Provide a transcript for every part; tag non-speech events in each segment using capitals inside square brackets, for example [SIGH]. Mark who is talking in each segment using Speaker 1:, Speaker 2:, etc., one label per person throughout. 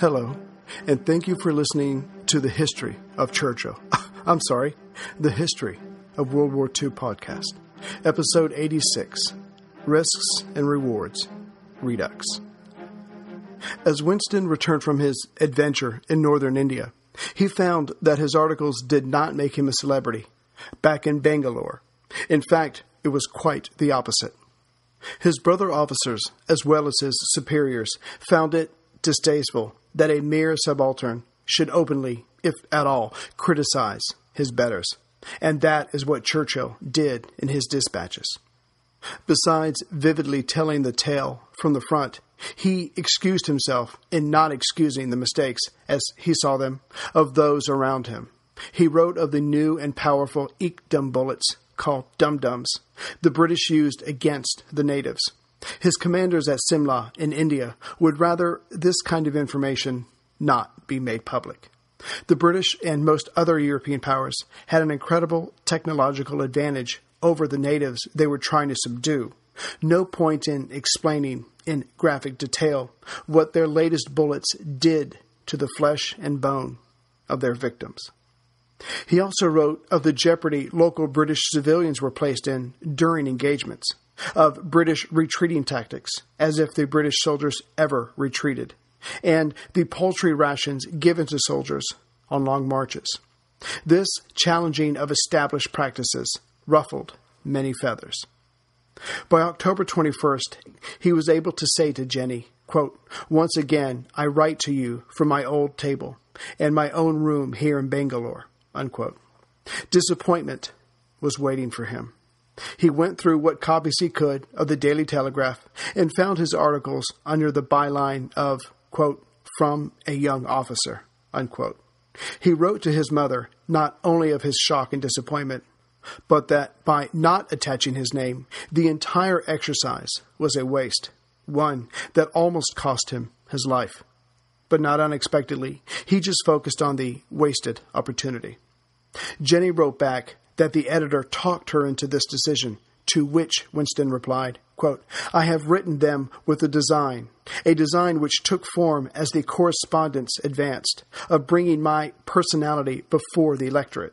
Speaker 1: Hello, and thank you for listening to the history of Churchill. [LAUGHS] I'm sorry, the history of World War II podcast, episode 86 Risks and Rewards Redux. As Winston returned from his adventure in northern India, he found that his articles did not make him a celebrity back in Bangalore. In fact, it was quite the opposite. His brother officers, as well as his superiors, found it distasteful that a mere subaltern should openly, if at all, criticize his betters, and that is what Churchill did in his dispatches. Besides vividly telling the tale from the front, he excused himself in not excusing the mistakes, as he saw them, of those around him. He wrote of the new and powerful Ekdom bullets called dum dums the British used against the natives. His commanders at Simla in India would rather this kind of information not be made public. The British and most other European powers had an incredible technological advantage over the natives they were trying to subdue. No point in explaining in graphic detail what their latest bullets did to the flesh and bone of their victims. He also wrote of the jeopardy local British civilians were placed in during engagements, of British retreating tactics, as if the British soldiers ever retreated, and the paltry rations given to soldiers on long marches. This challenging of established practices ruffled many feathers. By October 21st, he was able to say to Jennie, quote, Once again, I write to you from my old table and my own room here in Bangalore. Unquote. Disappointment was waiting for him. He went through what copies he could of the Daily Telegraph and found his articles under the byline of, quote, from a young officer, unquote. He wrote to his mother not only of his shock and disappointment, but that by not attaching his name, the entire exercise was a waste, one that almost cost him his life. But not unexpectedly, he just focused on the wasted opportunity. Jennie wrote back that the editor talked her into this decision, to which Winston replied, quote, I have written them with a design, a design which took form as the correspondence advanced, of bringing my personality before the electorate.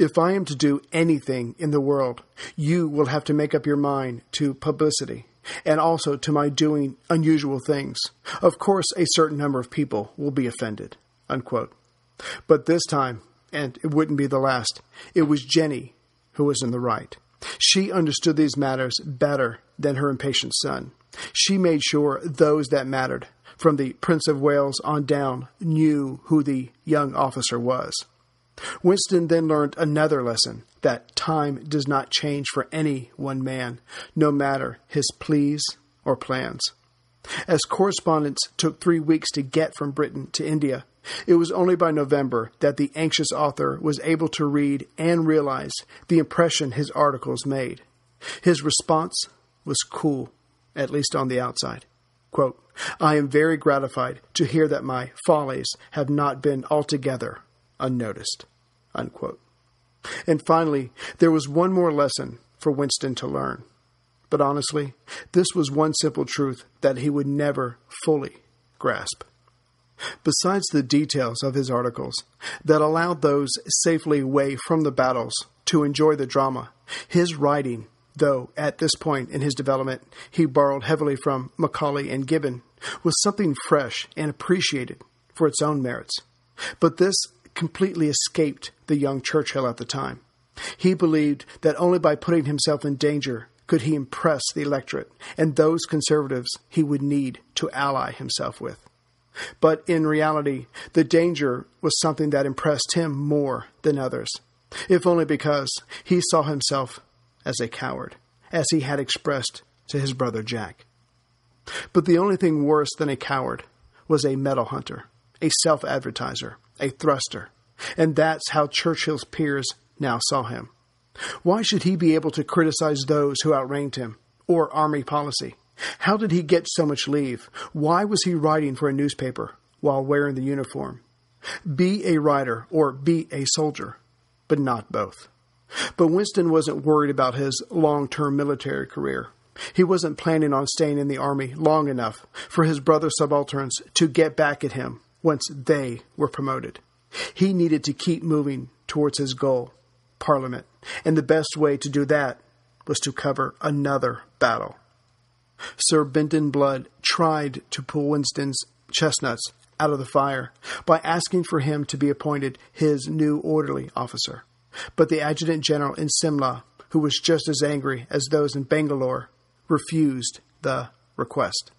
Speaker 1: If I am to do anything in the world, you will have to make up your mind to publicity and also to my doing unusual things. Of course, a certain number of people will be offended. Unquote. But this time, and it wouldn't be the last, it was Jennie who was in the right. She understood these matters better than her impatient son. She made sure those that mattered, from the Prince of Wales on down, knew who the young officer was. Winston then learned another lesson that time does not change for any one man, no matter his pleas or plans. As correspondence took three weeks to get from Britain to India, it was only by November that the anxious author was able to read and realize the impression his articles made. His response was cool, at least on the outside. Quote, I am very gratified to hear that my follies have not been altogether unnoticed. Unquote. And finally, there was one more lesson for Winston to learn. But honestly, this was one simple truth that he would never fully grasp. Besides the details of his articles that allowed those safely away from the battles to enjoy the drama, his writing, though at this point in his development he borrowed heavily from Macaulay and Gibbon, was something fresh and appreciated for its own merits. But this completely escaped the young Churchill at the time. He believed that only by putting himself in danger could he impress the electorate and those conservatives he would need to ally himself with. But in reality, the danger was something that impressed him more than others, if only because he saw himself as a coward, as he had expressed to his brother Jack. But the only thing worse than a coward was a medal hunter, a self advertiser, a thruster, and that's how Churchill's peers now saw him. Why should he be able to criticize those who outranked him, or army policy? How did he get so much leave? Why was he writing for a newspaper while wearing the uniform? Be a writer or be a soldier, but not both. But Winston wasn't worried about his long term military career. He wasn't planning on staying in the army long enough for his brother subalterns to get back at him once they were promoted. He needed to keep moving towards his goal, Parliament, and the best way to do that was to cover another battle. Sir Bindon Blood tried to pull Winston's chestnuts out of the fire by asking for him to be appointed his new orderly officer. But the adjutant general in Simla, who was just as angry as those in Bangalore, refused the request.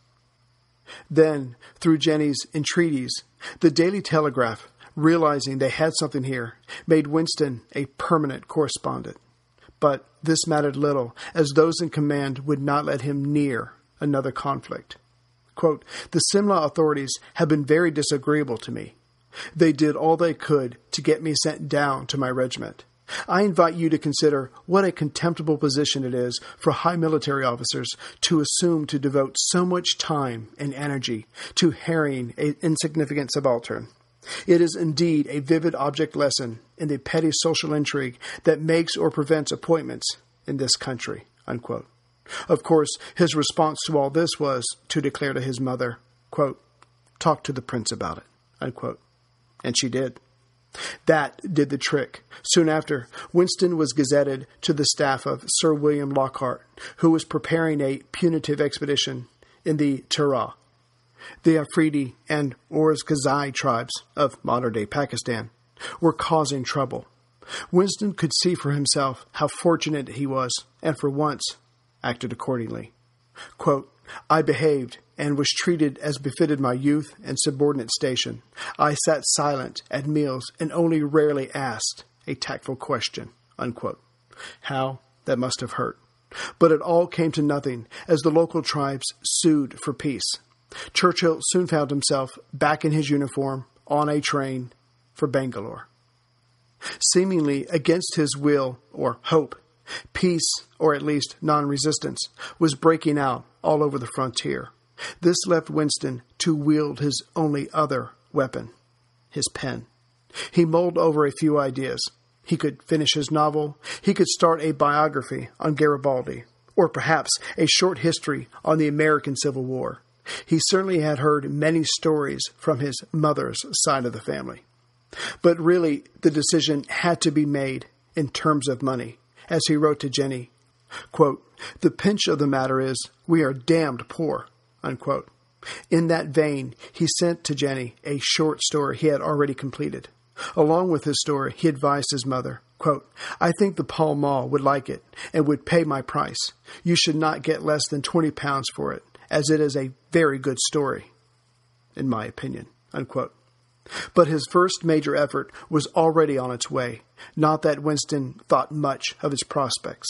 Speaker 1: Then, through Jennie's entreaties, the Daily Telegraph, realizing they had something here, made Winston a permanent correspondent. But this mattered little, as those in command would not let him near another conflict. Quote, the Simla authorities have been very disagreeable to me. They did all they could to get me sent down to my regiment. I invite you to consider what a contemptible position it is for high military officers to assume to devote so much time and energy to harrying an insignificant subaltern. It is indeed a vivid object lesson in the petty social intrigue that makes or prevents appointments in this country. Unquote. Of course, his response to all this was to declare to his mother, quote, Talk to the prince about it. Unquote. And she did. That did the trick. Soon after, Winston was gazetted to the staff of Sir William Lockhart, who was preparing a punitive expedition in the Tirah, the Afridi and Orakzai tribes of modern day Pakistan were causing trouble. Winston could see for himself how fortunate he was, and for once acted accordingly. Quote, I behaved and was treated as befitted my youth and subordinate station. I sat silent at meals and only rarely asked a tactful question. Unquote. How that must have hurt. But it all came to nothing as the local tribes sued for peace. Churchill soon found himself back in his uniform on a train for Bangalore. Seemingly against his will or hope, peace, or at least non resistance, was breaking out all over the frontier. This left Winston to wield his only other weapon, his pen. He mulled over a few ideas. He could finish his novel, he could start a biography on Garibaldi, or perhaps a short history on the American Civil War. He certainly had heard many stories from his mother's side of the family. But really, the decision had to be made in terms of money, as he wrote to Jennie. Quote, the pinch of the matter is, we are damned poor. Unquote. In that vein, he sent to Jennie a short story he had already completed. Along with his story, he advised his mother, quote, I think the Pall Mall would like it and would pay my price. You should not get less than 20 pounds for it as it is a very good story, in my opinion. Unquote. But his first major effort was already on its way, not that Winston thought much of his prospects.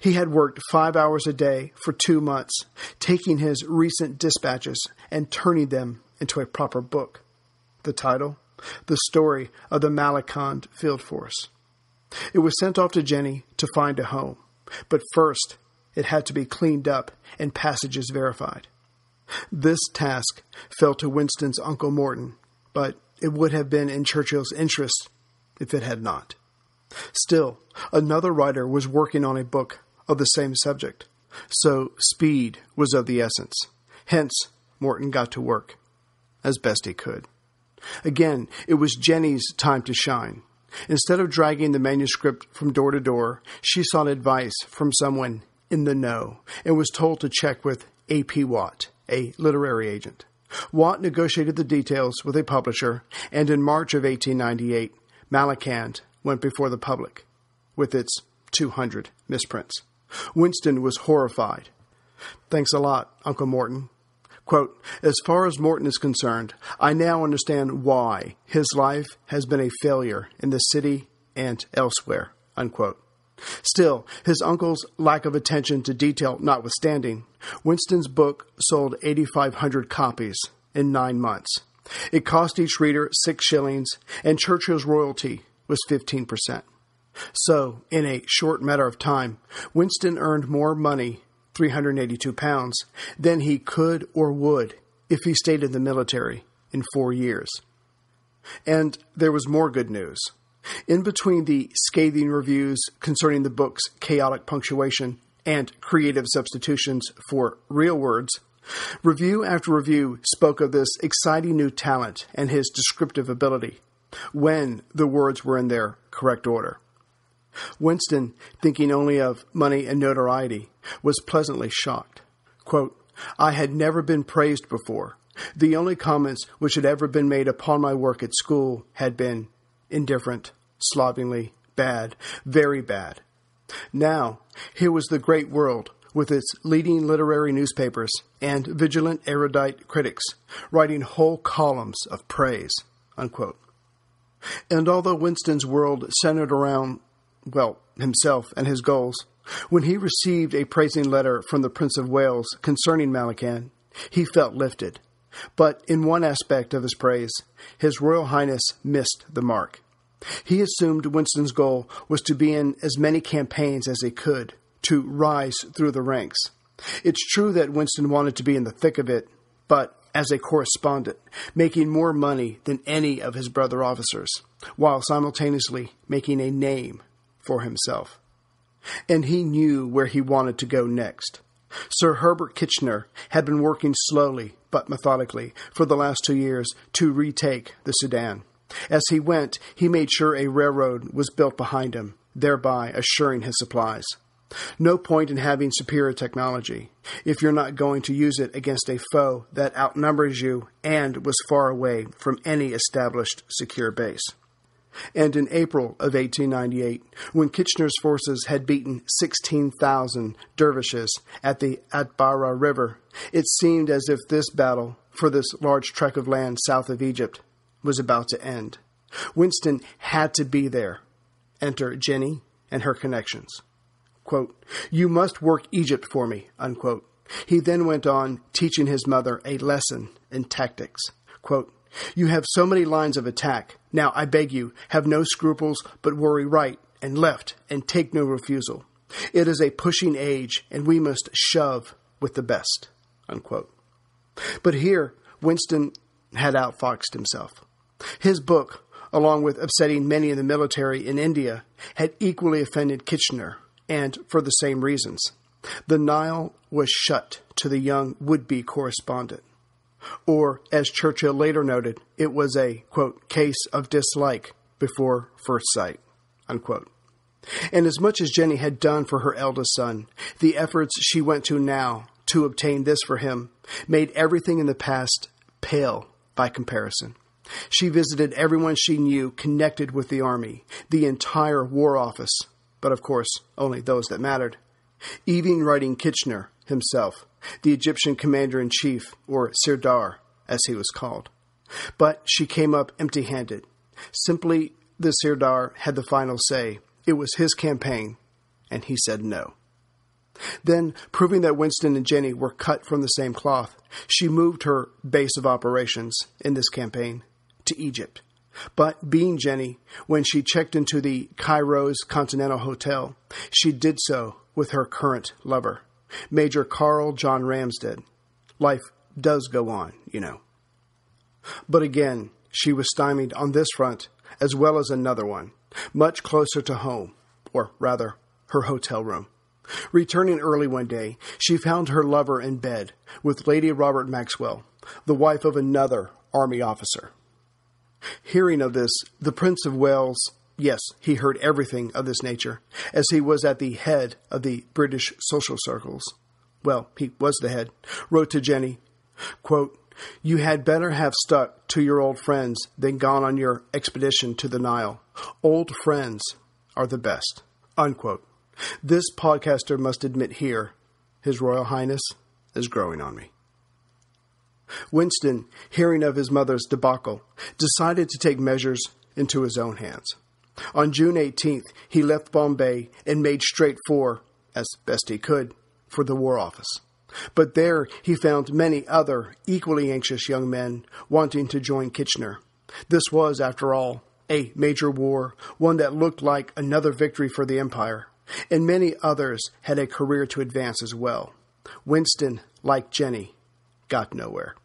Speaker 1: He had worked five hours a day for two months, taking his recent dispatches and turning them into a proper book. The title? The Story of the Malakand Field Force. It was sent off to Jennie to find a home, but first it had to be cleaned up and passages verified. This task fell to Winston's Uncle Moreton, but it would have been in Churchill's interest if it had not. Still, another writer was working on a book of the same subject, so speed was of the essence. Hence, Moreton got to work as best he could. Again, it was Jennie's time to shine. Instead of dragging the manuscript from door to door, she sought advice from someone in the know and was told to check with A.P. Watt, a literary agent. Watt negotiated the details with a publisher, and in March of 1898, Malakand went before the public with its 200 misprints. Winston was horrified. Thanks a lot, Uncle Moreton. Quote, as far as Moreton is concerned, I now understand why his life has been a failure in the city and elsewhere. Unquote. Still, his uncle's lack of attention to detail notwithstanding, Winston's book sold 8,500 copies in nine months. It cost each reader six shillings, and Churchill's royalty was 15%. So, in a short matter of time, Winston earned more money, 382 pounds, than he could or would if he stayed in the military in four years. And there was more good news. In between the scathing reviews concerning the book's chaotic punctuation and creative substitutions for real words, Review after review spoke of this exciting new talent and his descriptive ability when the words were in their correct order. Winston, thinking only of money and notoriety, was pleasantly shocked. Quote, I had never been praised before. The only comments which had ever been made upon my work at school had been indifferent, slovenly, bad, very bad. Now, here was the great world, with its leading literary newspapers and vigilant erudite critics, writing whole columns of praise. Unquote. And although Winston's world centered around, well, himself and his goals, when he received a praising letter from the Prince of Wales concerning Malakand, he felt lifted. But in one aspect of his praise, His Royal Highness missed the mark. He assumed Winston's goal was to be in as many campaigns as he could, to rise through the ranks. It's true that Winston wanted to be in the thick of it, but as a correspondent, making more money than any of his brother officers, while simultaneously making a name for himself. And he knew where he wanted to go next. Sir Herbert Kitchener had been working slowly but methodically for the last two years to retake the Sudan. As he went, he made sure a railroad was built behind him, thereby assuring his supplies. No point in having superior technology if you're not going to use it against a foe that outnumbers you and was far away from any established secure base. And in April of 1898, when Kitchener's forces had beaten 16,000 dervishes at the Atbara River, it seemed as if this battle for this large tract of land south of Egypt was about to end. Winston had to be there. Enter Jennie and her connections. Quote, You must work Egypt for me, unquote. He then went on teaching his mother a lesson in tactics. Quote, You have so many lines of attack. Now, I beg you, have no scruples, but worry right and left and take no refusal. It is a pushing age, and we must shove with the best. Unquote. But here, Winston had outfoxed himself. His book, along with upsetting many in the military in India, had equally offended Kitchener, and for the same reasons. The Nile was shut to the young would be correspondent. Or, as Churchill later noted, it was a, quote, case of dislike before first sight, unquote. And as much as Jennie had done for her eldest son, the efforts she went to now to obtain this for him made everything in the past pale by comparison. She visited everyone she knew connected with the Army, the entire War Office, but of course, only those that mattered. Even writing Kitchener himself, the Egyptian commander in chief, or Sirdar, as he was called. But she came up empty handed. Simply, the Sirdar had the final say. It was his campaign, and he said no. Then, proving that Winston and Jennie were cut from the same cloth, she moved her base of operations in this campaign to Egypt. But being Jennie, when she checked into the Cairo's Continental Hotel, she did so with her current lover, Major Caryl John Ramsden. Life does go on, you know. But again, she was stymied on this front as well as another one, much closer to home, or rather, her hotel room. Returning early one day, she found her lover in bed with Lady Robert Maxwell, the wife of another Army officer. Hearing of this, the Prince of Wales, yes, he heard everything of this nature, as he was at the head of the British social circles. Well, he was the head, wrote to Jennie, quote, You had better have stuck to your old friends than gone on your expedition to the Nile. Old friends are the best. Unquote. This podcaster must admit here, His Royal Highness is growing on me. Winston, hearing of his mother's debacle, decided to take measures into his own hands. On June 18th, he left Bombay and made straight for, as best he could, for the War Office. But there he found many other equally anxious young men wanting to join Kitchener. This was, after all, a major war, one that looked like another victory for the Empire, and many others had a career to advance as well. Winston, like Jennie, got nowhere.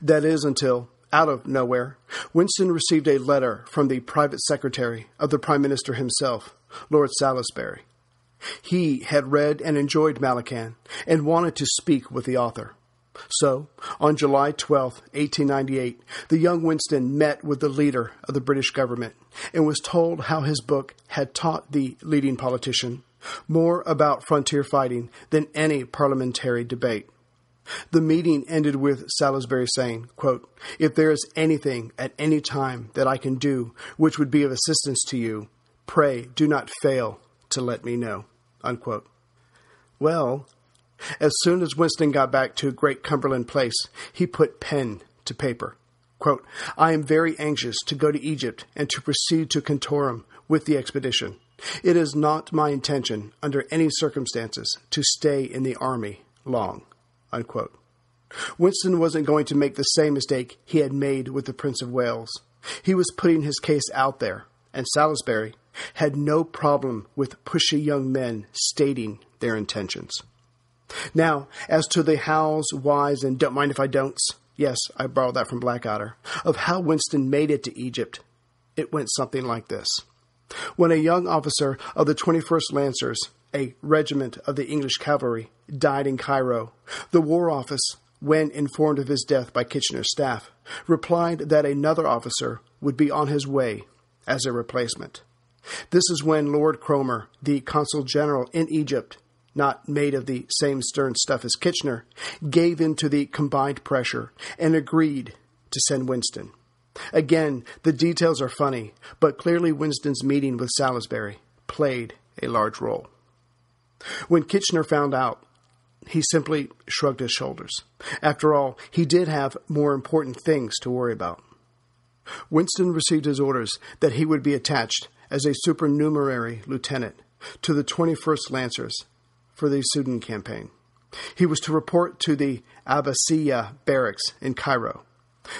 Speaker 1: That is until, out of nowhere, Winston received a letter from the private secretary of the Prime Minister himself, Lord Salisbury. He had read and enjoyed Malakand and wanted to speak with the author. So, on July 12, 1898, the young Winston met with the leader of the British government and was told how his book had taught the leading politician more about frontier fighting than any parliamentary debate. The meeting ended with Salisbury saying, quote, If there is anything at any time that I can do which would be of assistance to you, pray do not fail to let me know. Unquote. Well, as soon as Winston got back to Great Cumberland Place, he put pen to paper. Quote, I am very anxious to go to Egypt and to proceed to Khartoum with the expedition. It is not my intention, under any circumstances, to stay in the army long. Unquote. Winston wasn't going to make the same mistake he had made with the Prince of Wales. He was putting his case out there, and Salisbury had no problem with pushy young men stating their intentions. Now, as to the hows, whys, and don't mind if I don'ts, yes, I borrowed that from Blackadder, of how Winston made it to Egypt, it went something like this. When a young officer of the 21st Lancers, a regiment of the English cavalry, died in Cairo, the War Office, when informed of his death by Kitchener's staff, replied that another officer would be on his way as a replacement. This is when Lord Cromer, the consul general in Egypt, not made of the same stern stuff as Kitchener, gave in to the combined pressure and agreed to send Winston. Again, the details are funny, but clearly Winston's meeting with Salisbury played a large role. When Kitchener found out, he simply shrugged his shoulders. After all, he did have more important things to worry about. Winston received his orders that he would be attached as a supernumerary lieutenant to the 21st Lancers for the Sudan campaign. He was to report to the Abbasiyah barracks in Cairo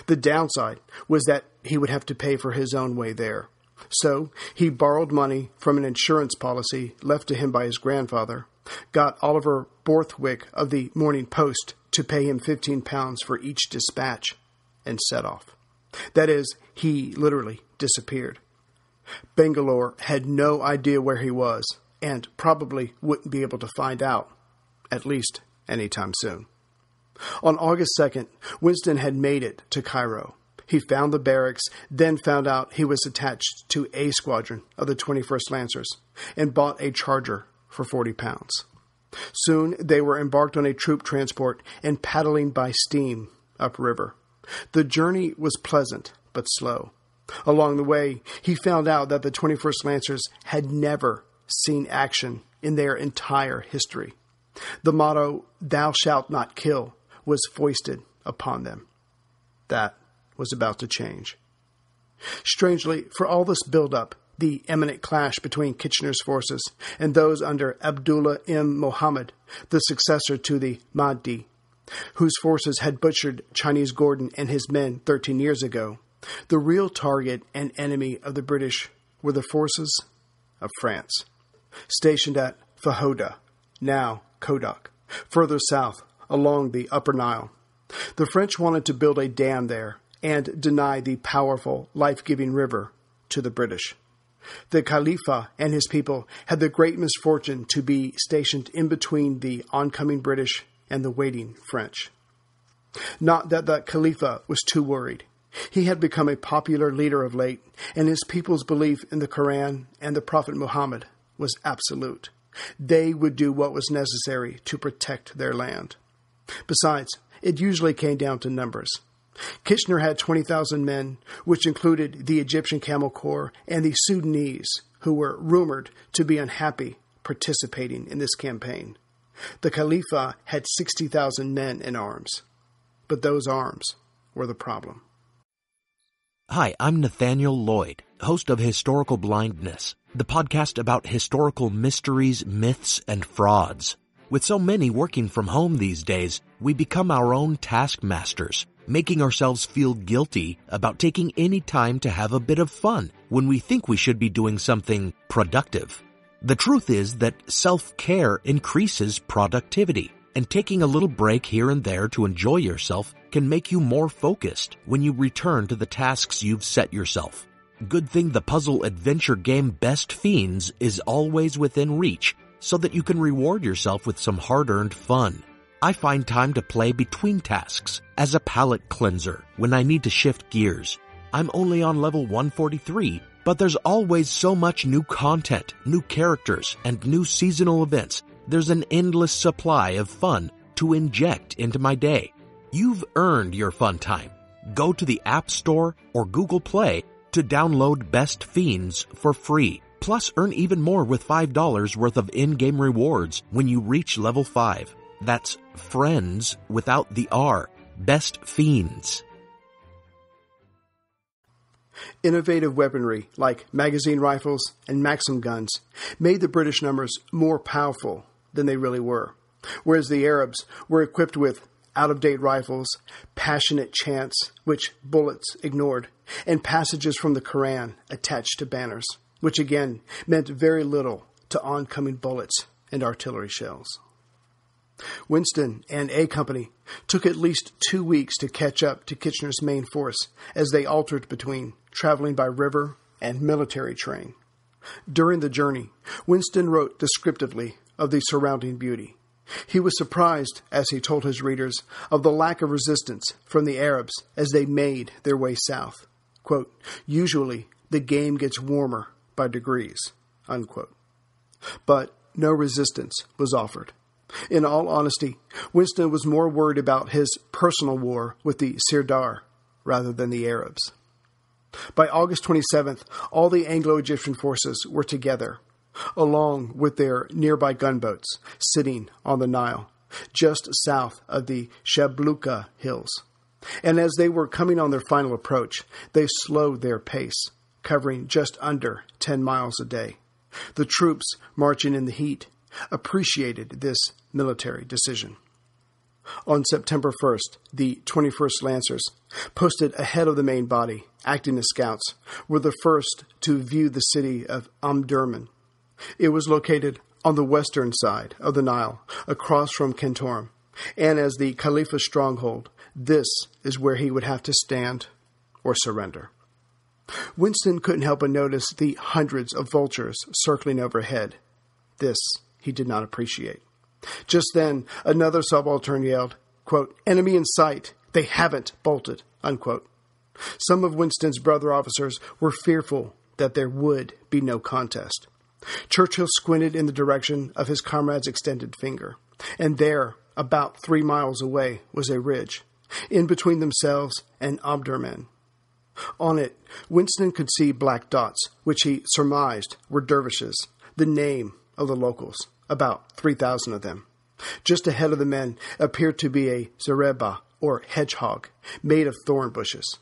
Speaker 1: the downside was that he would have to pay for his own way there. So he borrowed money from an insurance policy left to him by his grandfather, got Oliver Borthwick of the Morning Post to pay him fifteen pounds for each dispatch, and set off. That is, he literally disappeared. Bangalore had no idea where he was, and probably wouldn't be able to find out, at least anytime soon. On August 2nd, Winston had made it to Cairo. He found the barracks, then found out he was attached to A Squadron of the 21st Lancers, and bought a charger for 40 pounds. Soon they were embarked on a troop transport and paddling by steam upriver. The journey was pleasant but slow. Along the way, he found out that the 21st Lancers had never seen action in their entire history. The motto, Thou shalt not kill, was foisted upon them. That was about to change. Strangely, for all this build-up, the imminent clash between Kitchener's forces and those under Abdullah M. Mohammed, the successor to the Mahdi, whose forces had butchered Chinese Gordon and his men 13 years ago, the real target and enemy of the British were the forces of France, stationed at Fashoda, now Kodok, further south along the Upper Nile. The French wanted to build a dam there and deny the powerful, life giving river to the British. The Khalifa and his people had the great misfortune to be stationed in between the oncoming British and the waiting French. Not that the Khalifa was too worried. He had become a popular leader of late, and his people's belief in the Koran and the Prophet Muhammad was absolute. They would do what was necessary to protect their land. Besides, it usually came down to numbers. Kitchener had 20,000 men, which included the Egyptian Camel Corps and the Sudanese, who were rumored to be unhappy participating in this campaign. The Khalifa had 60,000 men in arms, but those arms were the problem.
Speaker 2: Hi, I'm Nathaniel Lloyd, host of Historical Blindness, the podcast about historical mysteries, myths, and frauds. With so many working from home these days, we become our own taskmasters, making ourselves feel guilty about taking any time to have a bit of fun when we think we should be doing something productive. The truth is that self-care increases productivity, and taking a little break here and there to enjoy yourself can make you more focused when you return to the tasks you've set yourself. Good thing the puzzle adventure game Best Fiends is always within reach so that you can reward yourself with some hard-earned fun. I find time to play between tasks as a palate cleanser when I need to shift gears. I'm only on level 143, but there's always so much new content, new characters, and new seasonal events. There's an endless supply of fun to inject into my day. You've earned your fun time. Go to the App Store or Google Play to download Best Fiends for free. Plus, earn even more with $5 worth of in-game rewards when you reach level 5. That's friends without the R. Best Fiends.
Speaker 1: Innovative weaponry like magazine rifles and Maxim guns made the British numbers more powerful than they really were, whereas the Arabs were equipped with out of date rifles, passionate chants, which bullets ignored, and passages from the Koran attached to banners, which again meant very little to oncoming bullets and artillery shells. Winston and A Company took at least two weeks to catch up to Kitchener's main force as they altered between traveling by river and military train. During the journey, Winston wrote descriptively of the surrounding beauty. He was surprised, as he told his readers, of the lack of resistance from the Arabs as they made their way south. Quote, Usually, the game gets warmer by degrees. Unquote. But no resistance was offered. In all honesty, Winston was more worried about his personal war with the Sirdar rather than the Arabs. By August 27th, all the Anglo Egyptian forces were together, along with their nearby gunboats sitting on the Nile, just south of the Shabluka Hills. And as they were coming on their final approach, they slowed their pace, covering just under 10 miles a day. The troops, marching in the heat, appreciated this military decision. On September 1st, the 21st Lancers, posted ahead of the main body, acting as scouts, were the first to view the city of Omdurman. It was located on the western side of the Nile, across from Khartoum, and as the Khalifa's stronghold, this is where he would have to stand or surrender. Winston couldn't help but notice the hundreds of vultures circling overhead. This he did not appreciate. Just then, another subaltern yelled, quote, Enemy in sight. They haven't bolted. Unquote. Some of Winston's brother officers were fearful that there would be no contest. Churchill squinted in the direction of his comrade's extended finger, and there, about three miles away, was a ridge, in between themselves and Omdurman. On it, Winston could see black dots, which he surmised were dervishes, the name of the locals about 3,000 of them. Just ahead of the men appeared to be a zareba, or hedgehog, made of thorn bushes.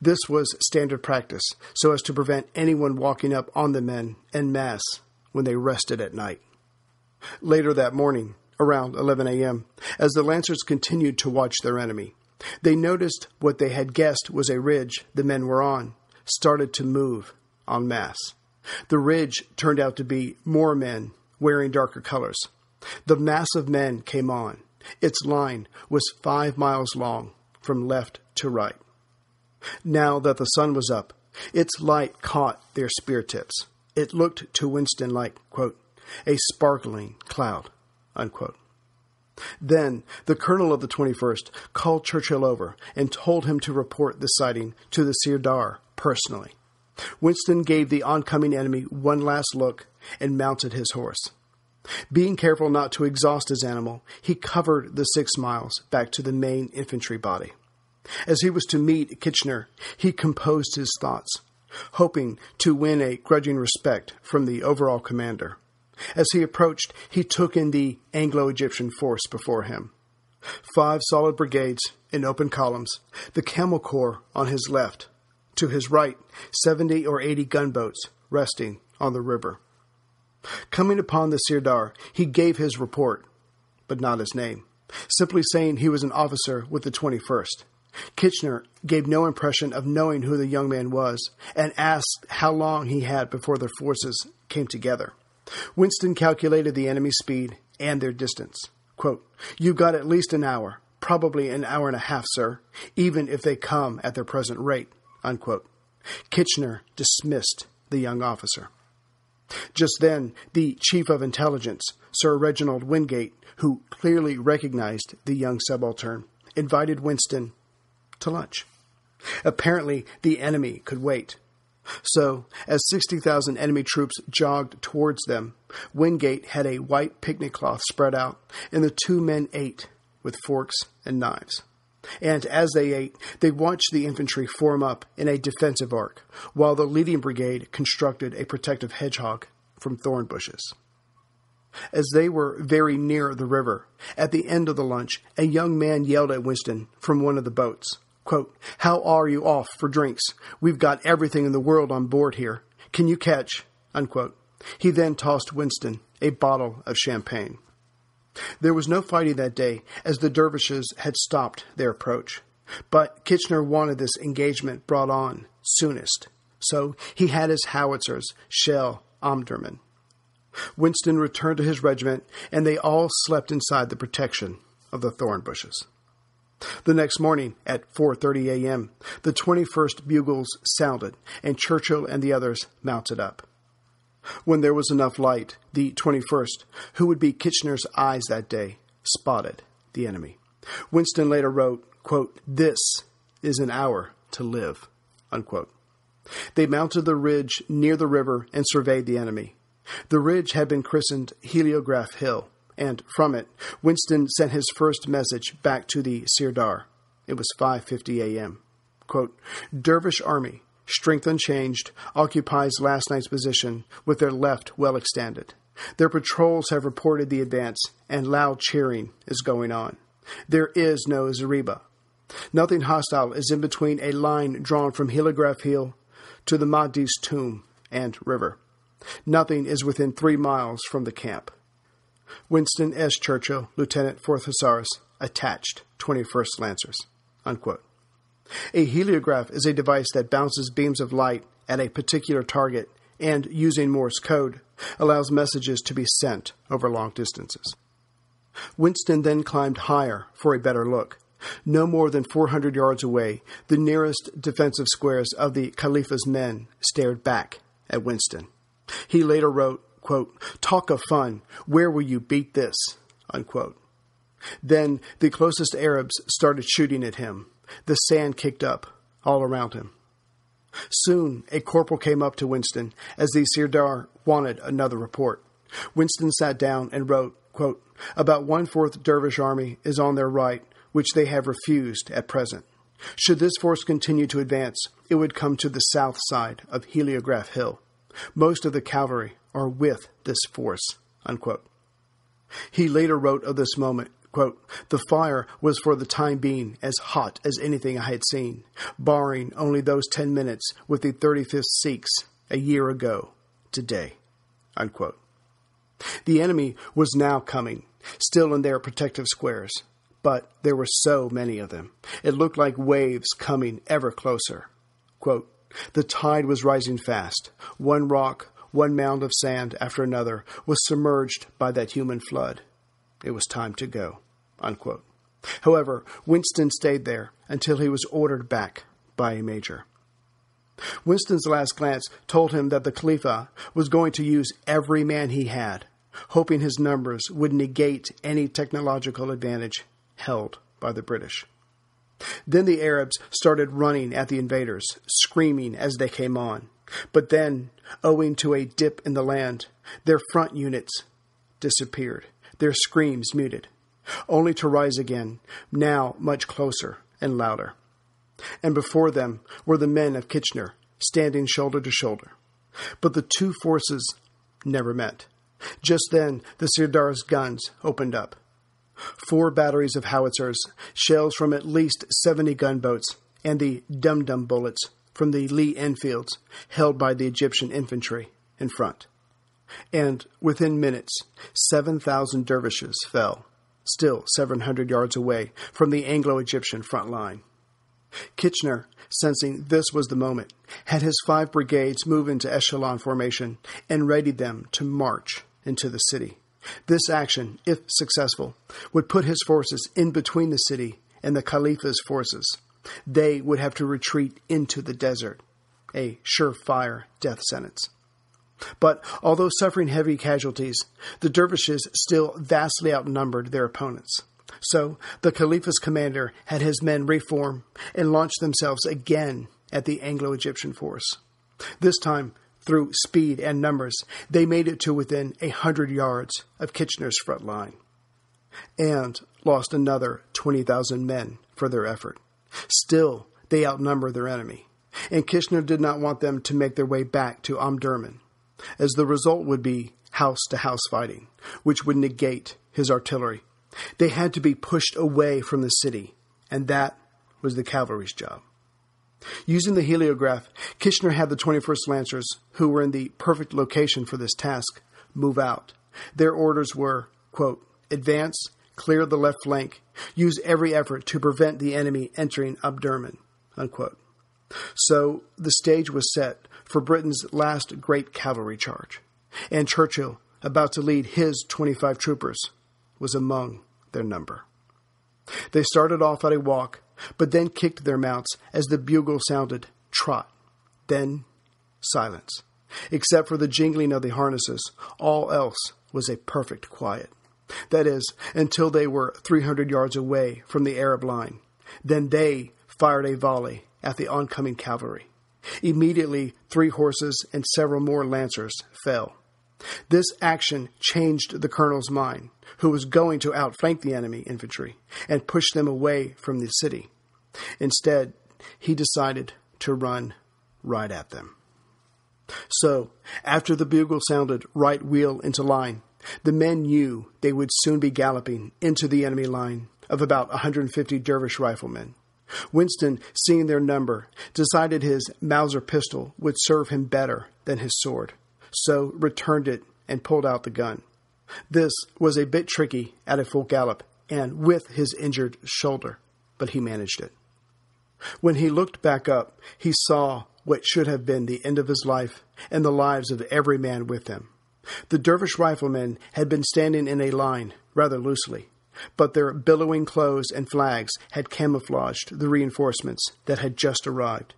Speaker 1: This was standard practice, so as to prevent anyone walking up on the men en masse when they rested at night. Later that morning, around 11 a.m., as the Lancers continued to watch their enemy, they noticed what they had guessed was a ridge the men were on started to move en masse. The ridge turned out to be more men wearing darker colors. The mass of men came on. Its line was five miles long from left to right. Now that the sun was up, its light caught their spear tips. It looked to Winston like, quote, a sparkling cloud, unquote. Then the colonel of the 21st called Churchill over and told him to report the sighting to the Sirdar personally. Winston gave the oncoming enemy one last look and mounted his horse. Being careful not to exhaust his animal, he covered the six miles back to the main infantry body. As he was to meet Kitchener, he composed his thoughts, hoping to win a grudging respect from the overall commander. As he approached, he took in the Anglo Egyptian force before him. Five solid brigades in open columns, the Camel Corps on his left. To his right, 70 or 80 gunboats resting on the river. Coming upon the Sirdar, he gave his report, but not his name, simply saying he was an officer with the 21st. Kitchener gave no impression of knowing who the young man was and asked how long he had before their forces came together. Winston calculated the enemy's speed and their distance. Quote, You've got at least an hour, probably an hour and a half, sir, even if they come at their present rate. Unquote. Kitchener dismissed the young officer. Just then, the Chief of Intelligence, Sir Reginald Wingate, who clearly recognized the young subaltern, invited Winston to lunch. Apparently, the enemy could wait. So, as 60,000 enemy troops jogged towards them, Wingate had a white picnic cloth spread out, and the two men ate with forks and knives. And as they ate, they watched the infantry form up in a defensive arc, while the leading brigade constructed a protective hedgehog from thorn bushes. As they were very near the river, at the end of the lunch, a young man yelled at Winston from one of the boats, quote, How are you off for drinks? We've got everything in the world on board here. Can you catch? Unquote. He then tossed Winston a bottle of champagne. There was no fighting that day, as the dervishes had stopped their approach. But Kitchener wanted this engagement brought on soonest, so he had his howitzers shell Omdurman. Winston returned to his regiment, and they all slept inside the protection of the thorn bushes. The next morning, at 4:30 a.m., the 21st bugles sounded, and Churchill and the others mounted up. When there was enough light, the 21st, who would be Kitchener's eyes that day, spotted the enemy. Winston later wrote, quote, This is an hour to live. Unquote. They mounted the ridge near the river and surveyed the enemy. The ridge had been christened Heliograph Hill, and from it, Winston sent his first message back to the Sirdar. It was 5:50 a.m. Quote, Dervish army, strength unchanged, occupies last night's position with their left well extended. Their patrols have reported the advance, and loud cheering is going on. There is no Zariba. Nothing hostile is in between a line drawn from Heliograph Hill to the Mahdi's tomb and river. Nothing is within three miles from the camp. Winston S. Churchill, Lieutenant 4th Hussars, attached 21st Lancers. Unquote. A heliograph is a device that bounces beams of light at a particular target and, using Morse code, allows messages to be sent over long distances. Winston then climbed higher for a better look. No more than 400 yards away, the nearest defensive squares of the Khalifa's men stared back at Winston. He later wrote, quote, Talk of fun, where will you beat this? Unquote. Then the closest Arabs started shooting at him. The sand kicked up all around him. Soon a corporal came up to Winston as the Sirdar wanted another report. Winston sat down and wrote, quote, About one fourth Dervish army is on their right, which they have refused at present. Should this force continue to advance, it would come to the south side of Heliograph Hill. Most of the cavalry are with this force. Unquote. He later wrote of this moment, quote, The fire was for the time being as hot as anything I had seen, barring only those ten minutes with the 35th Sikhs a year ago today. Unquote. The enemy was now coming, still in their protective squares, but there were so many of them. It looked like waves coming ever closer. Quote, the tide was rising fast. One rock, one mound of sand after another was submerged by that human flood. It was time to go. Unquote. However, Winston stayed there until he was ordered back by a major. Winston's last glance told him that the Khalifa was going to use every man he had, hoping his numbers would negate any technological advantage held by the British. Then the Arabs started running at the invaders, screaming as they came on. But then, owing to a dip in the land, their front units disappeared, their screams muted, only to rise again, now much closer and louder. And before them were the men of Kitchener, standing shoulder to shoulder. But the two forces never met. Just then, the Sirdar's guns opened up four batteries of howitzers, shells from at least 70 gunboats, and the dum dum bullets from the Lee Enfields held by the Egyptian infantry in front. And within minutes, 7,000 dervishes fell, still 700 yards away from the Anglo Egyptian front line. Kitchener, sensing this was the moment, had his five brigades move into echelon formation and readied them to march into the city. This action, if successful, would put his forces in between the city and the Khalifa's forces. They would have to retreat into the desert, a surefire death sentence. But although suffering heavy casualties, the dervishes still vastly outnumbered their opponents. So the Khalifa's commander had his men reform and launch themselves again at the Anglo Egyptian force. This time, through speed and numbers, they made it to within a hundred yards of Kitchener's front line and lost another 20,000 men for their effort. Still, they outnumbered their enemy, and Kitchener did not want them to make their way back to Omdurman, as the result would be house to house fighting, which would negate his artillery. They had to be pushed away from the city, and that was the cavalry's job. Using the heliograph, Kitchener had the 21st Lancers, who were in the perfect location for this task, move out. Their orders were, quote, advance, clear the left flank, use every effort to prevent the enemy entering Omdurman, unquote. So the stage was set for Britain's last great cavalry charge, and Churchill, about to lead his 25 troopers, was among their number. They started off at a walk but then kicked their mounts as the bugle sounded trot. Then silence. Except for the jingling of the harnesses, all else was a perfect quiet. That is, until they were 300 yards away from the Arab line. Then they fired a volley at the oncoming cavalry. Immediately, three horses and several more lancers fell. This action changed the colonel's mind, who was going to outflank the enemy infantry and push them away from the city. Instead, he decided to run right at them. So, after the bugle sounded right wheel into line, the men knew they would soon be galloping into the enemy line of about 150 dervish riflemen. Winston, seeing their number, decided his Mauser pistol would serve him better than his sword, so returned it and pulled out the gun. This was a bit tricky at a full gallop and with his injured shoulder, but he managed it. When he looked back up, he saw what should have been the end of his life and the lives of every man with him. The dervish riflemen had been standing in a line, rather loosely, but their billowing clothes and flags had camouflaged the reinforcements that had just arrived.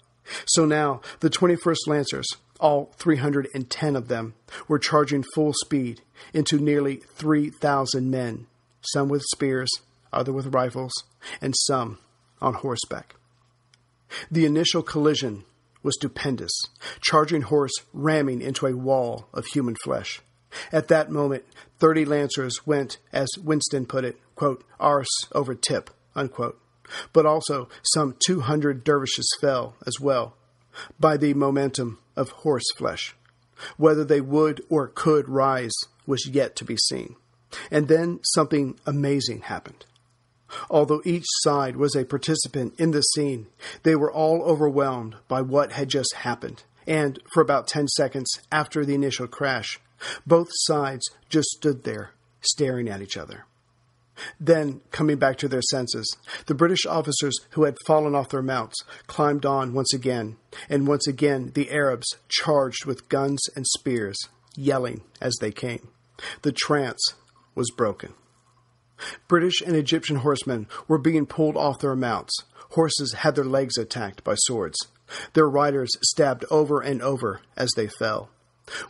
Speaker 1: So now the 21st Lancers, all 310 of them, were charging full speed into nearly 3,000 men, some with spears, other with rifles, and some on horseback. The initial collision was stupendous, charging horse ramming into a wall of human flesh. At that moment, 30 lancers went, as Winston put it, quote, arse over tip, unquote. But also some 200 dervishes fell as well by the momentum of horse flesh. Whether they would or could rise was yet to be seen. And then something amazing happened. Although each side was a participant in the scene, they were all overwhelmed by what had just happened. And for about 10 seconds after the initial crash, both sides just stood there, staring at each other. Then, coming back to their senses, the British officers who had fallen off their mounts climbed on once again, and once again the Arabs charged with guns and spears, yelling as they came. The trance was broken. British and Egyptian horsemen were being pulled off their mounts. Horses had their legs attacked by swords. Their riders stabbed over and over as they fell.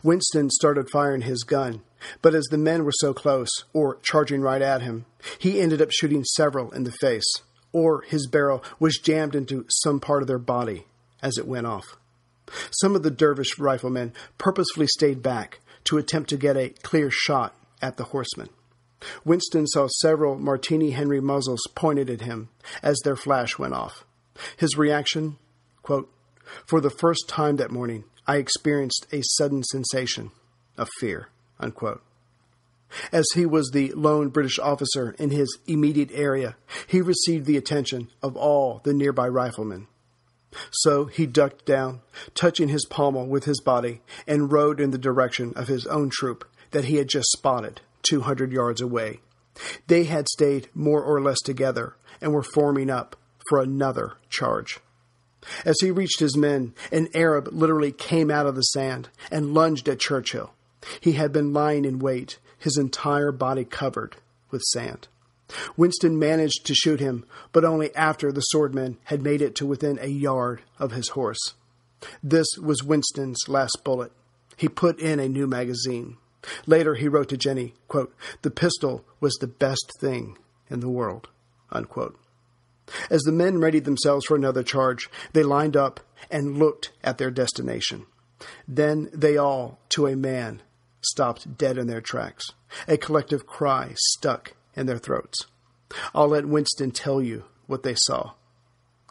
Speaker 1: Winston started firing his gun, but as the men were so close, or charging right at him, he ended up shooting several in the face, or his barrel was jammed into some part of their body as it went off. Some of the dervish riflemen purposefully stayed back to attempt to get a clear shot at the horsemen. Winston saw several Martini Henry muzzles pointed at him as their flash went off. His reaction, quote, For the first time that morning, I experienced a sudden sensation of fear, unquote. As he was the lone British officer in his immediate area, he received the attention of all the nearby riflemen. So he ducked down, touching his pommel with his body, and rode in the direction of his own troop that he had just spotted 200 yards away. They had stayed more or less together and were forming up for another charge. As he reached his men, an Arab literally came out of the sand and lunged at Churchill. He had been lying in wait, his entire body covered with sand. Winston managed to shoot him, but only after the swordman had made it to within a yard of his horse. This was Winston's last bullet. He put in a new magazine. Later, he wrote to Jennie, quote, The pistol was the best thing in the world. Unquote. As the men readied themselves for another charge, they lined up and looked at their destination. Then they all, to a man, stopped dead in their tracks. A collective cry stuck in their throats. I'll let Winston tell you what they saw.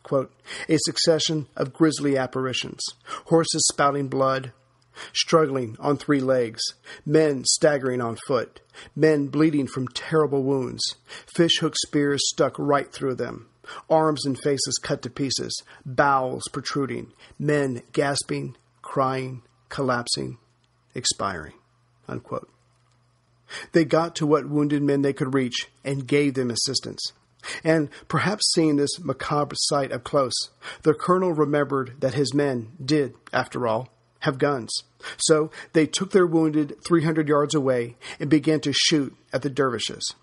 Speaker 1: Quote, a succession of grisly apparitions, horses spouting blood, struggling on three legs, men staggering on foot, men bleeding from terrible wounds, fishhook spears stuck right through them, arms and faces cut to pieces, bowels protruding, men gasping, crying, collapsing, expiring. Unquote. They got to what wounded men they could reach and gave them assistance. And perhaps seeing this macabre sight up close, the colonel remembered that his men did, after all, have guns. So they took their wounded 300 yards away and began to shoot at the dervishes.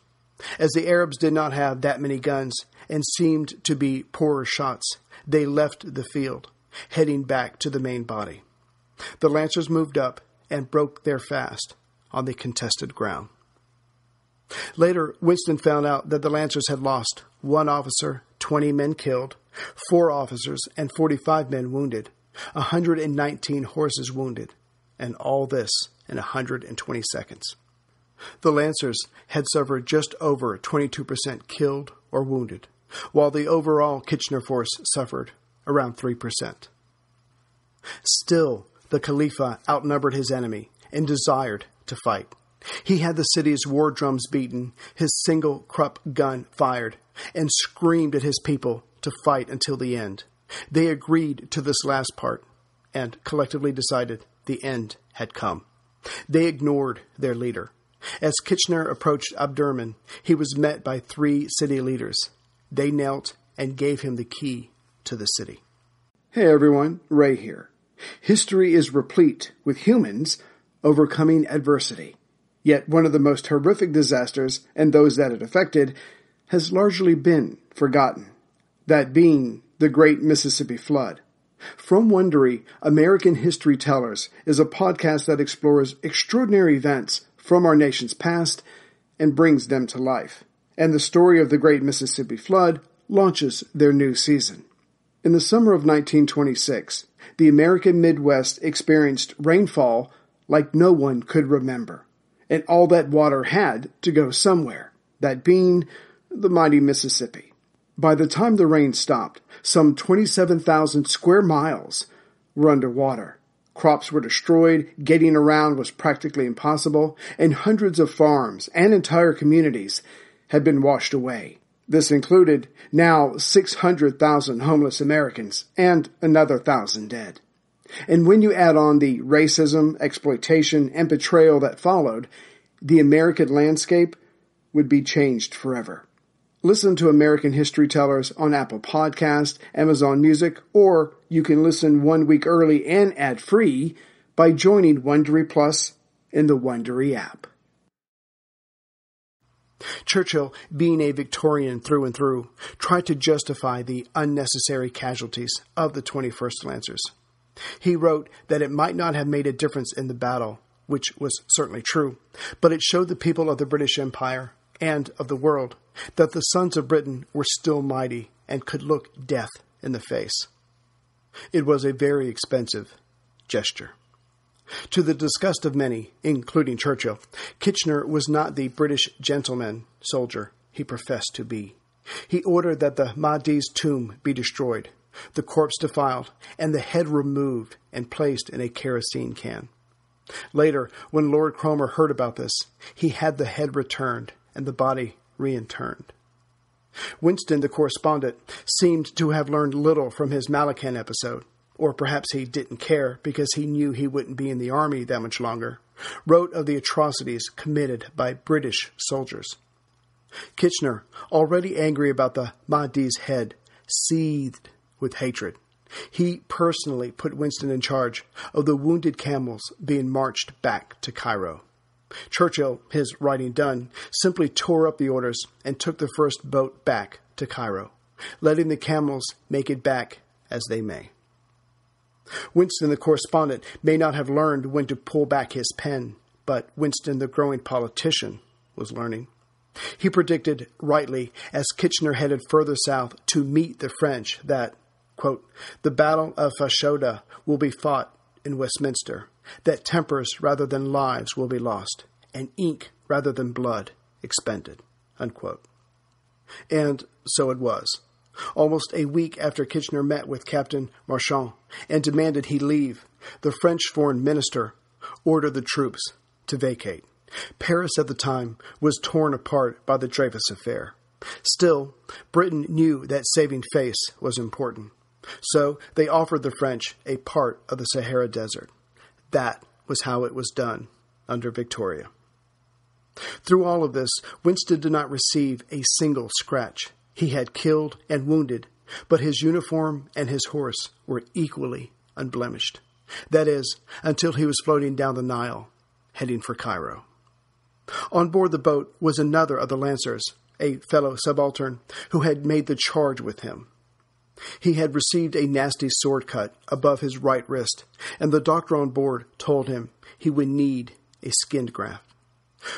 Speaker 1: As the Arabs did not have that many guns and seemed to be poorer shots, they left the field, heading back to the main body. The lancers moved up and broke their fast on the contested ground. Later, Winston found out that the Lancers had lost one officer, 20 men killed, four officers, and 45 men wounded, 119 horses wounded, and all this in 120 seconds. The Lancers had suffered just over 22% killed or wounded, while the overall Kitchener force suffered around 3%. Still, the Khalifa outnumbered his enemy and desired to fight. He had the city's war drums beaten, his single Krupp gun fired, and screamed at his people to fight until the end. They agreed to this last part and collectively decided the end had come. They ignored their leader. As Kitchener approached Omdurman, he was met by three city leaders. They knelt and gave him the key to the city.
Speaker 3: Hey everyone, Ray here. History is replete with humans overcoming adversity. Yet one of the most horrific disasters, and those that it affected, has largely been forgotten. That being the Great Mississippi Flood. From Wondery, American History Tellers is a podcast that explores extraordinary events from our nation's past and brings them to life. And the story of the Great Mississippi Flood launches their new season. In the summer of 1926, the American Midwest experienced rainfall like no one could remember. And all that water had to go somewhere, that being the mighty Mississippi. By the time the rain stopped, some 27,000 square miles were underwater. Crops were destroyed, getting around was practically impossible, and hundreds of farms and entire communities had been washed away. This included now 600,000 homeless Americans and another thousand dead. And when you add on the racism, exploitation, and betrayal that followed, the American landscape would be changed forever. Listen to American History Tellers on Apple Podcast, Amazon Music, or you can listen one week early and ad free by joining Wondery Plus in the Wondery app.
Speaker 1: Churchill, being a Victorian through and through, tried to justify the unnecessary casualties of the 21st Lancers. He wrote that it might not have made a difference in the battle, which was certainly true, but it showed the people of the British Empire and of the world that the sons of Britain were still mighty and could look death in the face. It was a very expensive gesture. To the disgust of many, including Churchill, Kitchener was not the British gentleman soldier he professed to be. He ordered that the Mahdi's tomb be destroyed, the corpse defiled, and the head removed and placed in a kerosene can. Later, when Lord Cromer heard about this, he had the head returned and the body reinterred. Winston, the correspondent, seemed to have learned little from his Malakand episode, or perhaps he didn't care because he knew he wouldn't be in the army that much longer, wrote of the atrocities committed by British soldiers. Kitchener, already angry about the Mahdi's head, seethed with hatred. He personally put Winston in charge of the wounded camels being marched back to Cairo. Churchill, his writing done, simply tore up the orders and took the first boat back to Cairo, letting the camels make it back as they may. Winston, the correspondent, may not have learned when to pull back his pen, but Winston, the growing politician, was learning. He predicted rightly, as Kitchener headed further south to meet the French, that, quote, the Battle of Fashoda will be fought in Westminster, that tempers rather than lives will be lost, and ink rather than blood expended. Unquote. And so it was. Almost a week after Kitchener met with Captain Marchand and demanded he leave, the French foreign minister ordered the troops to vacate. Paris at the time was torn apart by the Dreyfus affair. Still, Britain knew that saving face was important. So they offered the French a part of the Sahara Desert. That was how it was done under Victoria. Through all of this, Winston did not receive a single scratch. He had killed and wounded, but his uniform and his horse were equally unblemished. That is, until he was floating down the Nile, heading for Cairo. On board the boat was another of the Lancers, a fellow subaltern, who had made the charge with him. He had received a nasty sword cut above his right wrist, and the doctor on board told him he would need a skin graft.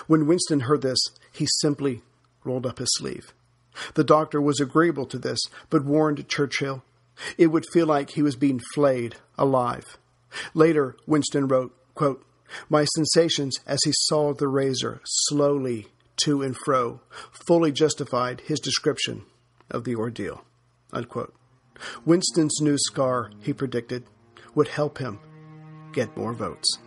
Speaker 1: When Winston heard this, he simply rolled up his sleeve. The doctor was agreeable to this, but warned Churchill it would feel like he was being flayed alive. Later, Winston wrote, quote, My sensations as he saw the razor slowly to and fro fully justified his description of the ordeal. Unquote. Winston's new scar, he predicted, would help him get more votes.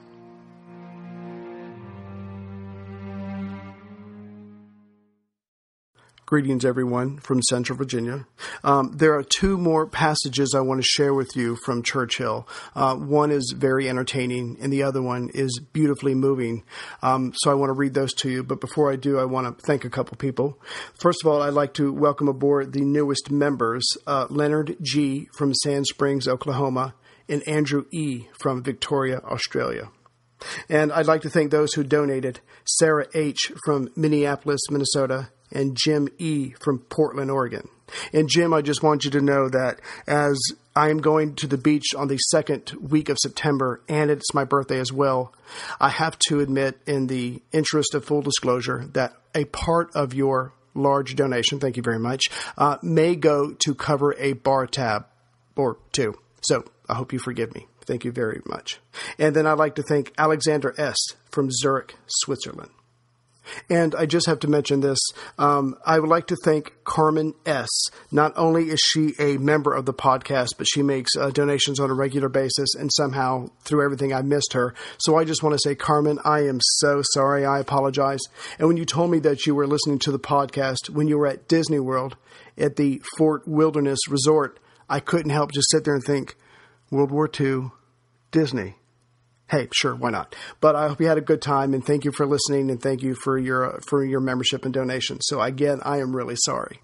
Speaker 1: Greetings, everyone, from Central Virginia. Um, there are two more passages I want to share with you from Churchill. Uh, one is very entertaining, and the other one is beautifully moving. Um, so I want to read those to you. But before I do, I want to thank a couple people. First of all, I'd like to welcome aboard the newest members uh, Leonard G. from Sand Springs, Oklahoma, and Andrew E. from Victoria, Australia. And I'd like to thank those who donated Sarah H. from Minneapolis, Minnesota, and Jim E. from Portland, Oregon. And Jim, I just want you to know that as I am going to the beach on the second week of September, and it's my birthday as well, I have to admit, in the interest of full disclosure, that a part of your large donation, thank you very much, uh, may go to cover a bar tab or two. So I hope you forgive me. Thank you very much. And then I'd like to thank Alexander S. from Zurich, Switzerland. And I just have to mention this. Um, I would like to thank Carmen S. Not only is she a member of the podcast, but she makes uh, donations on a regular basis, and somehow through everything I missed her. So I just want to say, Carmen, I am so sorry. I apologize. And when you told me that you were listening to the podcast when you were at Disney World at the Fort Wilderness Resort, I couldn't help just sit there and think, World War II, Disney hey, sure, why not? But I hope you had a good time, and thank you for listening, and thank you for your for your membership and donation. So again, I am really sorry.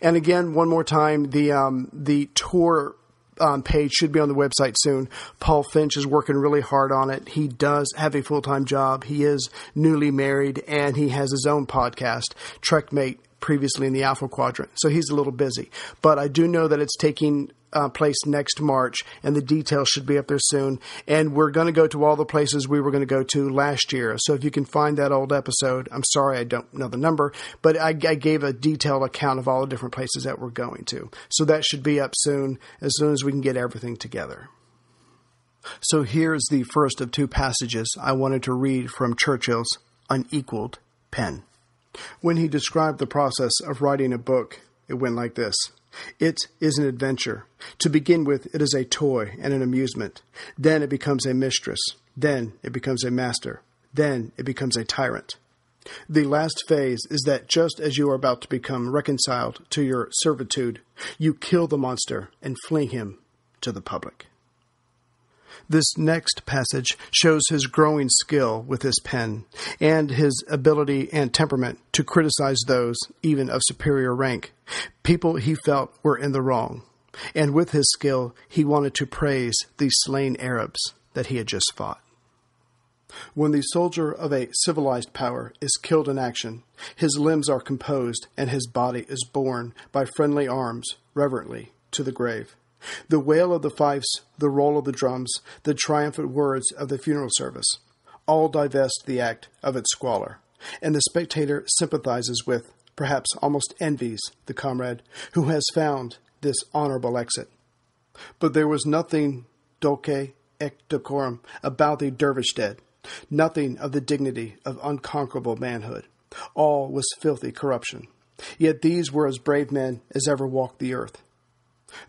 Speaker 1: And again, one more time, the um, the tour um, page should be on the website soon. Paul Finch is working really hard on it. He does have a full time job. He is newly married, and he has his own podcast, Trekmate previously in the Alpha Quadrant. So he's a little busy. But I do know that it's taking uh, place next March, and the details should be up there soon. And we're going to go to all the places we were going to go to last year. So if you can find that old episode, I'm sorry I don't know the number, but I, I gave a detailed account of all the different places that we're going to. So that should be up soon, as soon as we can get everything together. So here's the first of two passages I wanted to read from Churchill's Unequaled Pen. When he described the process of writing a book, it went like this It is an adventure. To begin with, it is a toy and an amusement. Then it becomes a mistress. Then it becomes a master. Then it becomes a tyrant. The last phase is that just as you are about to become reconciled to your servitude, you kill the monster and fling him to the public. This next passage shows his growing skill with his pen and his ability and temperament to criticize those, even of superior rank, people he felt were in the wrong. And with his skill, he wanted to praise the slain Arabs that he had just fought. When the soldier of a civilized power is killed in action, his limbs are composed and his body is borne by friendly arms reverently to the grave. The wail of the fifes, the roll of the drums, the triumphant words of the funeral service, all divest the act of its squalor, and the spectator sympathizes with, perhaps almost envies, the comrade who has found this honorable exit. But there was nothing dulce et decorum about the dervish dead, nothing of the dignity of unconquerable manhood. All was filthy corruption. Yet these were as brave men as ever walked the earth.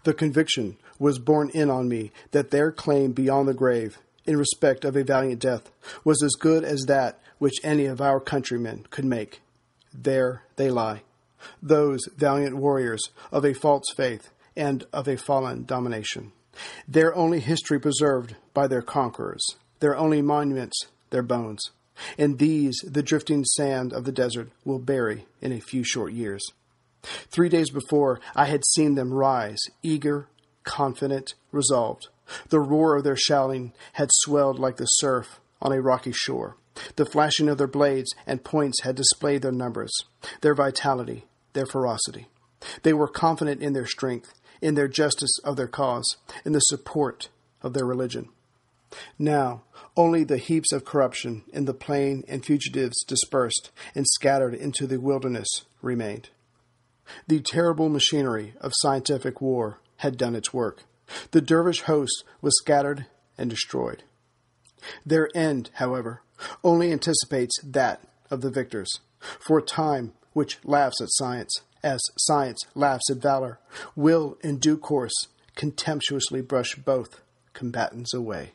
Speaker 1: The conviction was borne in on me that their claim beyond the grave, in respect of a valiant death, was as good as that which any of our countrymen could make. There they lie, those valiant warriors of a false faith and of a fallen domination. Their only history preserved by their conquerors, their only monuments, their bones. And these the drifting sand of the desert will bury in a few short years. Three days before, I had seen them rise, eager, confident, resolved. The roar of their shouting had swelled like the surf on a rocky shore. The flashing of their blades and points had displayed their numbers, their vitality, their ferocity. They were confident in their strength, in their justice of their cause, in the support of their religion. Now, only the heaps of corruption in the plain and fugitives dispersed and scattered into the wilderness remained. The terrible machinery of scientific war had done its work. The dervish host was scattered and destroyed. Their end, however, only anticipates that of the victors. For time which laughs at science, as science laughs at valor, will in due course contemptuously brush both combatants away.